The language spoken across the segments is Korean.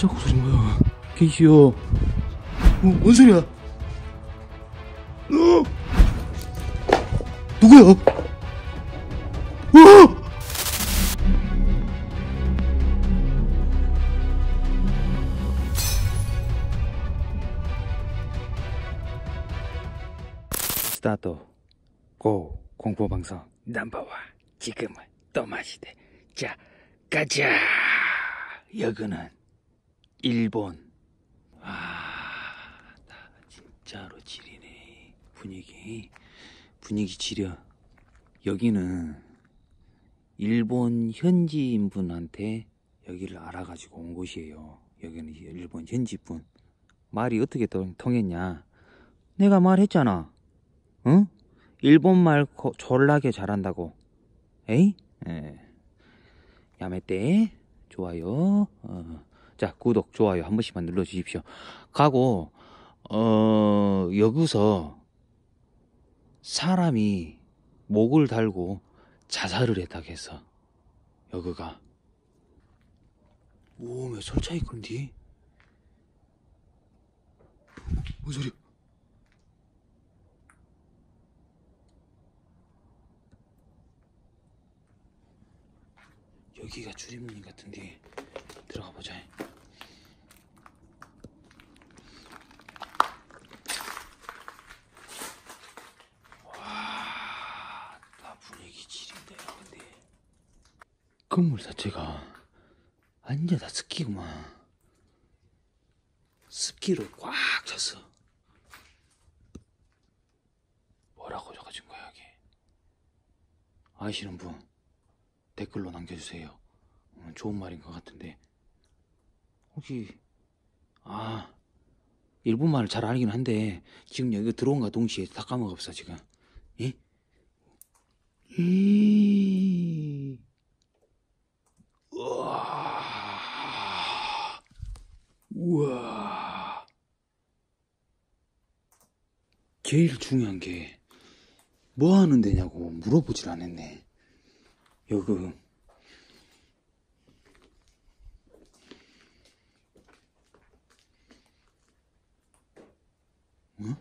발자국 소리 뭐야? 계시오. 어, 뭔 소리야? 어? 누구야? 어? 스타트 고 공포 방송 넘버원 지금은 또 마시대 자 가자 여기는 일본 아나 진짜로 지리네 분위기 분위기 지려 여기는 일본 현지인 분한테 여기를 알아가지고 온 곳이에요 여기는 일본 현지분 말이 어떻게 또 통했냐 내가 말했잖아 응? 일본말 거, 졸라게 잘한다고. 에이? 예. 야매떼 좋아요. 어. 자, 구독, 좋아요 한 번씩만 눌러 주십시오. 가고, 어, 여기서 사람이 목을 달고 자살을 했다고 해서, 여기가. 오, 왜 설차이 건디? 뭔 소리야? 여기가 출입문 같은데 들어가 보자. 와, 나 분위기 지린다 근데 건물 자체가 완전 다 습기구만. 습기를 꽉 찼어. 뭐라고 적어준 거야 여기? 아시는 분? 댓글로 남겨주세요. 음, 좋은 말인 것 같은데 혹시 아 일본 말을 잘 알긴 한데 지금 여기 들어온과 동시에 다 까먹었어 지금 예? 이... 우와 우와 제일 중요한 게 뭐 하는 데냐고 물어보질 않았네. 여기 응?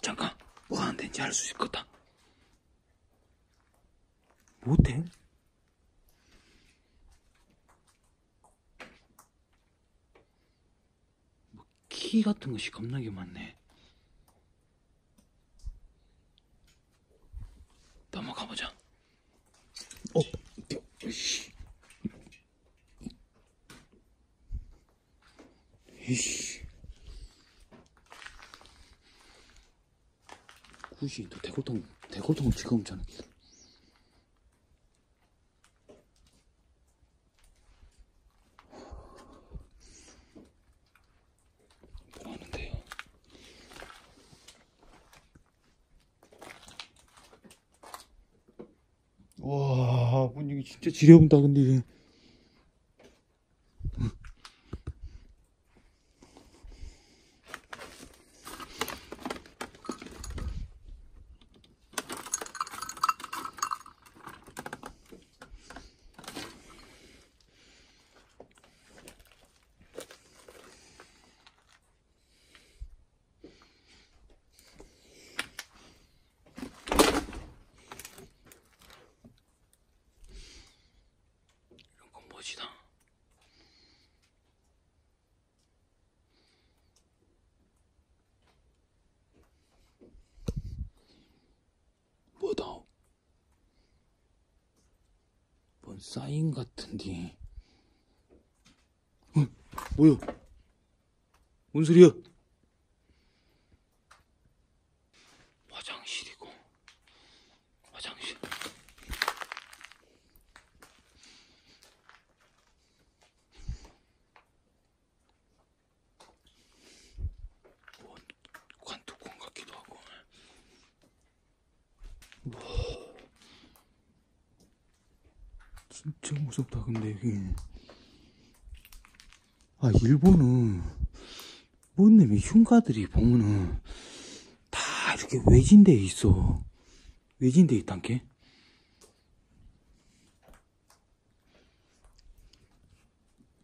잠깐. 뭐 하는 데인지 알 수 있을 거다. 모텔? 뭐 키 같은 것이 겁나게 많네 넘어가 보자 어, 씨. 이씨. 굳이 또 대골통, 대골통을 지금 저는. 뭐 하는데요? 와, 분위기 진짜 지려운다, 근데. 이런 건 뭐지다? 뭐다? 뭔 사인 같은데. 어, 뭐야? 뭔 소리야? 화장실이고, 화장실. 뭐, 관뚜껑 같기도 하고. 와, 진짜 무섭다, 근데 여기. 아, 일본은, 뭔 놈의 흉가들이 보면은, 다 이렇게 외진데 있어. 외진데 있단 게?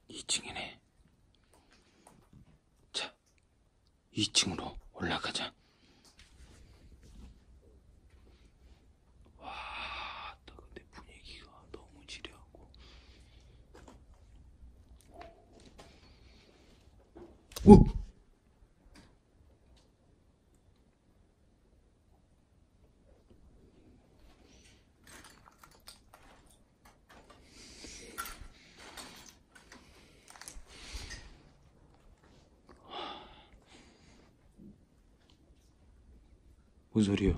이 2층이네. 자, 2층으로 올라가자. 와, 또 근데 분위기가 너무 지려하고. 오! 뭔 소리야?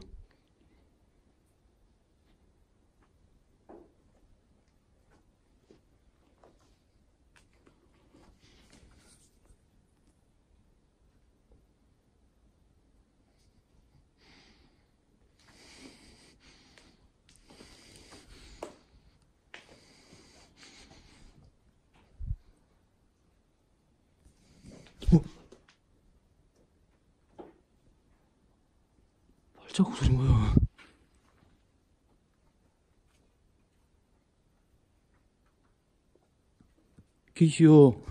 자국 소리 뭐야? 계시오.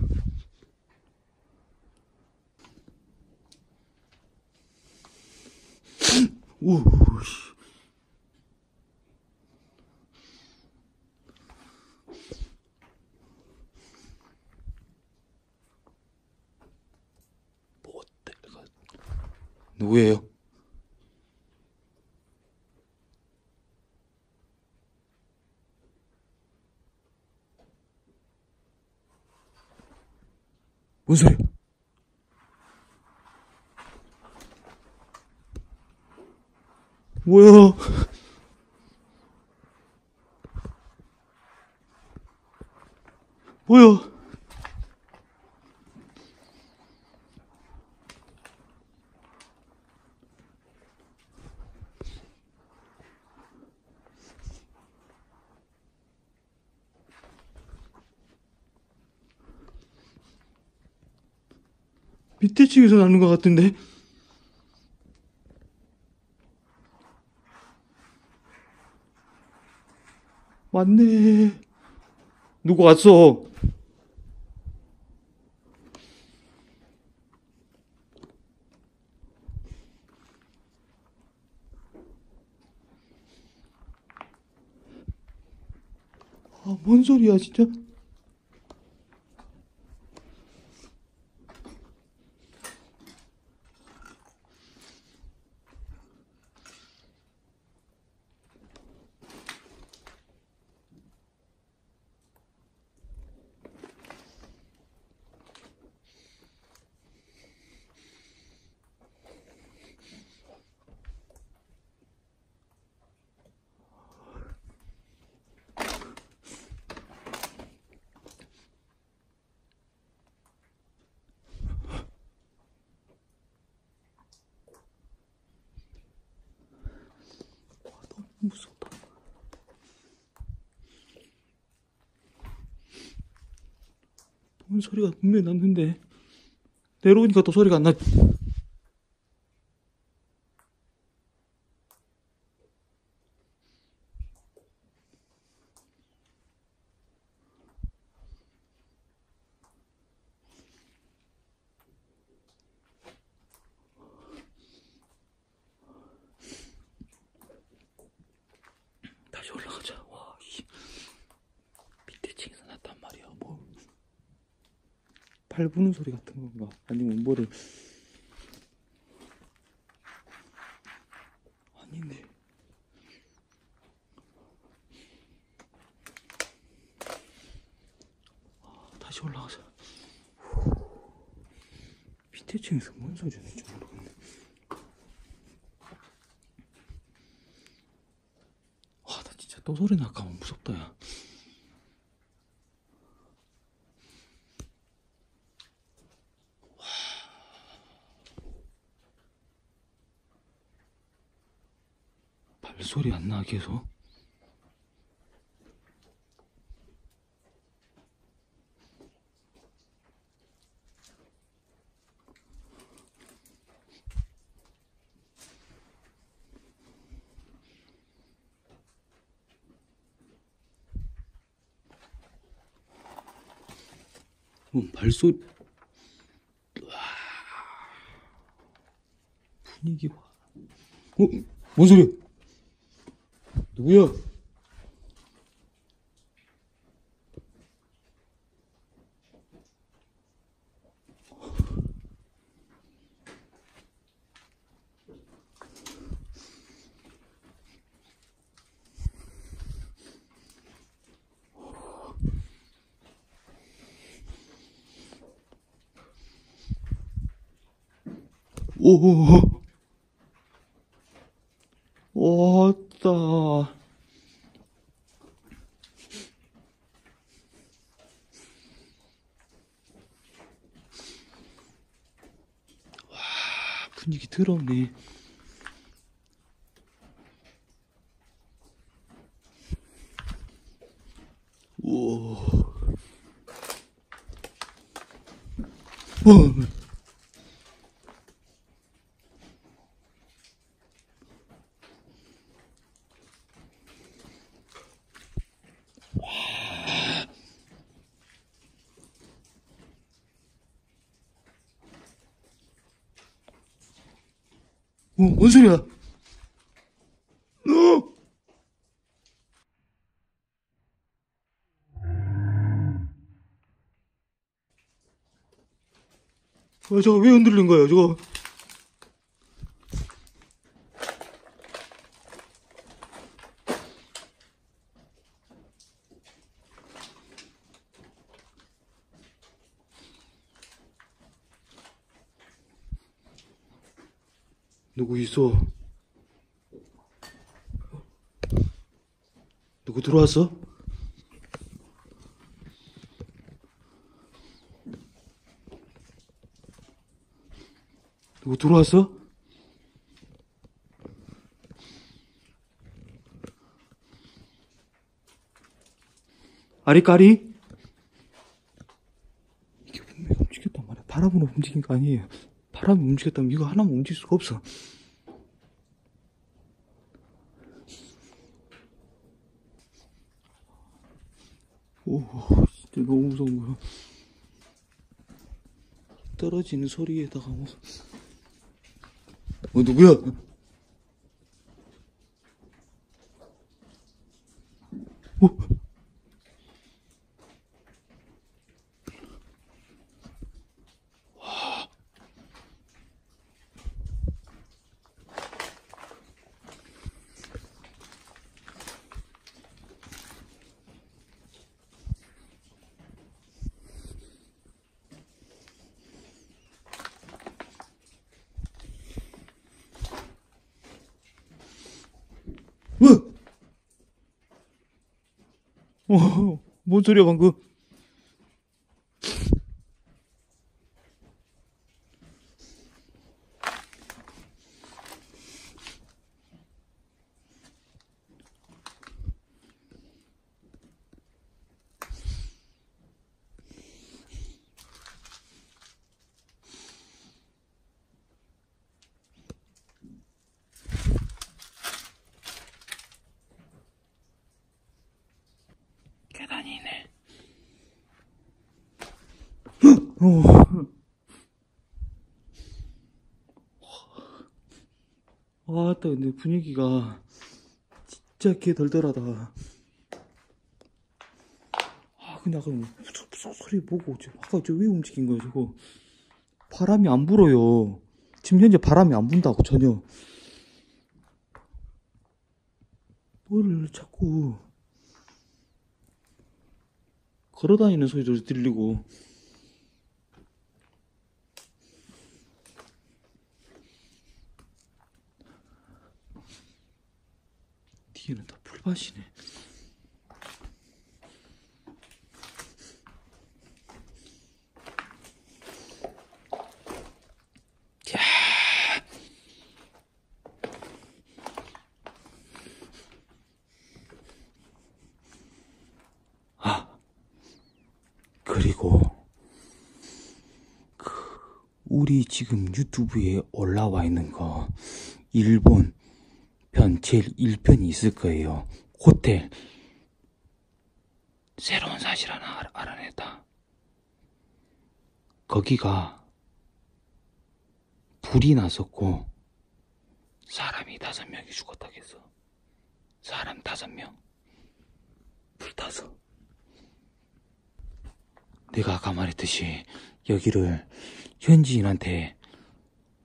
오, 씨. 뭐 어때? 누구예요? 뭔 소리? 뭐야? 뭐야? 밑에 층에서 나는 것 같은데? 맞네. 누구 왔어? 아, 뭔 소리야, 진짜? 무섭다. 뭔 소리가 분명히 났는데 내려오니까 또 소리가 안 나. 다시 올라가자. 와, 이 밑에 층에서 났단 말이야. 뭐. 발 부는 소리 같은 건가? 아니면 뭐를. 아닌데. 아, 다시 올라가자. 밑에 층에서 뭔 소리 나는지 모르겠네. 와, 나 진짜 또 소리 날까봐 무섭다, 야. 발소리 안 나, 계속? 발소리. 와. 분위기 봐. 어? 뭔 소리야? 누구야? 오, 왔다. 와, 분위기 더럽네. 오. 와. 어, 뭔 소리야? 어? 아, 저거 왜 흔들린 거야, 저거? 누구 있어? 누구 들어왔어? 누구 들어왔어? 아리까리? 이게 분명히 움직였단 말이야. 바람으로 움직인 거 아니에요. 바람이 움직였다면 이거 하나만 움직일 수가 없어. 오, 진짜 너무 무서운 거야. 떨어지는 소리에다가 뭐. 어, 누구야? 어? 뭐? 어, 뭔 소리야, 방금? 어. 아따 근데 분위기가 진짜 개 덜덜하다. 아 근데 아까 무슨 무슨 소리 보고 저 아까 저 왜 움직인 거야 저거? 바람이 안 불어요. 지금 현재 바람이 안 분다고 전혀. 뭘 자꾸 걸어다니는 소리도 들리고 야. 아 그리고 그 우리 지금 유튜브에 올라와 있는 거 일본 편 제일 1편이 있을 거예요. 호텔 새로운 사실 하나 알- 알아냈다. 거기가 불이 났었고 사람이 다섯 명이 죽었다고 했어. 사람 다섯 명. 불 타서. 내가 아까 말했듯이 여기를 현지인한테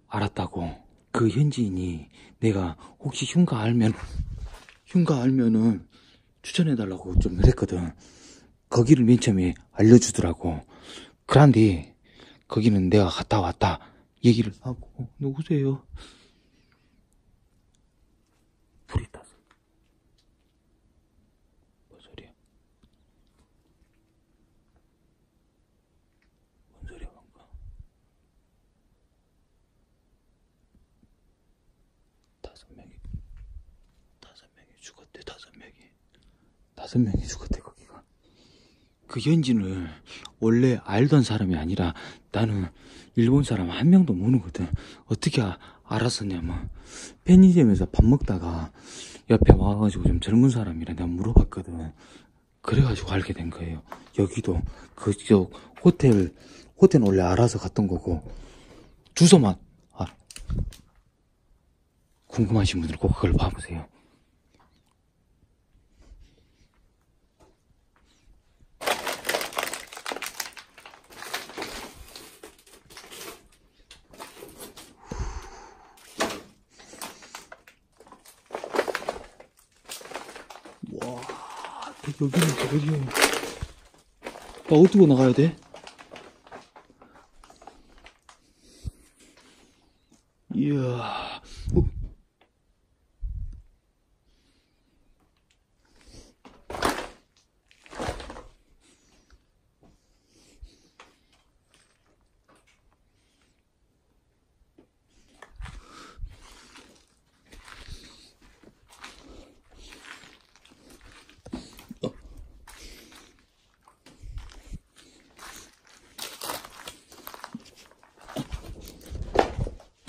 알았다고. 그 현지인이 내가 혹시 흉가 알면, 흉가 알면은 추천해 달라고 좀 그랬거든. 거기를 맨 처음에 알려주더라고. 그런데 거기는 내가 갔다 왔다 얘기를 하고 누구세요? 불이 탔어. 뭔 소리야? 뭔 소리야 방금? 다섯 명이 다섯 명이 죽었대 다섯 명이 다섯 명이 죽었대 거기가. 그 현진을 원래 알던 사람이 아니라 나는 일본 사람 한 명도 모르거든. 어떻게 아- 알았었냐면 편의점에서 밥 먹다가 옆에 와가지고 좀 젊은 사람이라 내가 물어봤거든. 그래가지고 알게 된 거예요. 여기도 그쪽 호텔 호텔은 원래 알아서 갔던 거고 주소만 아, 궁금하신 분들 꼭 그걸 봐보세요. 와, 여기는 저기요. 나 어디고 나가야 돼? 이야. 어.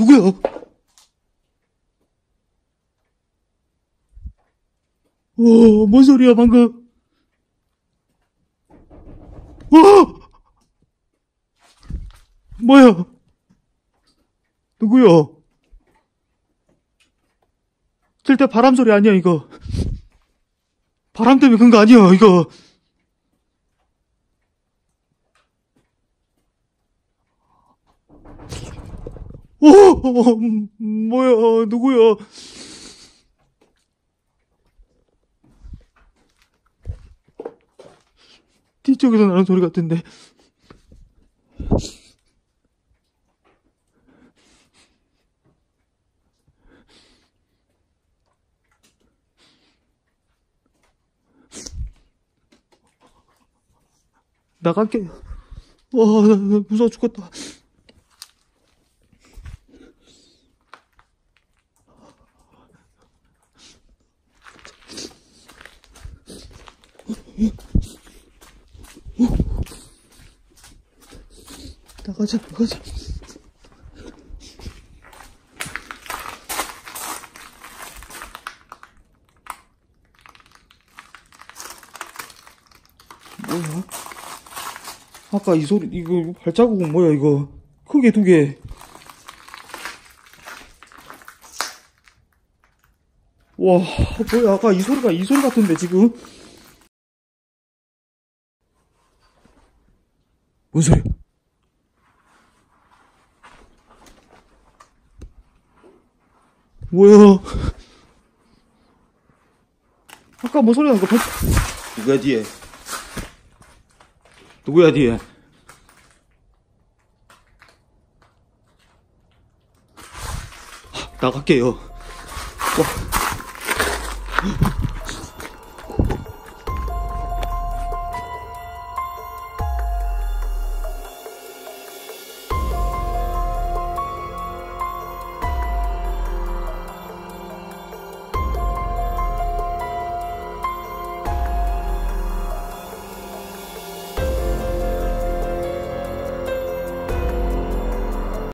누구야? 와, 뭔 소리야, 방금? 와! 뭐야? 누구야? 절대 바람 소리 아니야, 이거. 바람 때문에 그런 거 아니야, 이거. 오, 뭐야, 누구야? 뒤쪽에서 나는 소리 같은데. 나갈게. 와, 나, 나 무서워 죽겠다. 나 가자, 나가자. 뭐야? 아까 이 소리, 이거 발자국은 뭐야, 이거? 크게 두 개. 와, 뭐야, 아까 이 소리가 이 소리 같은데, 지금? 뭔 소리야? 뭐야? 아까 뭐 소리 거 봤... 누구야 뒤에? 누구야 뒤에? 나갈게요. 와.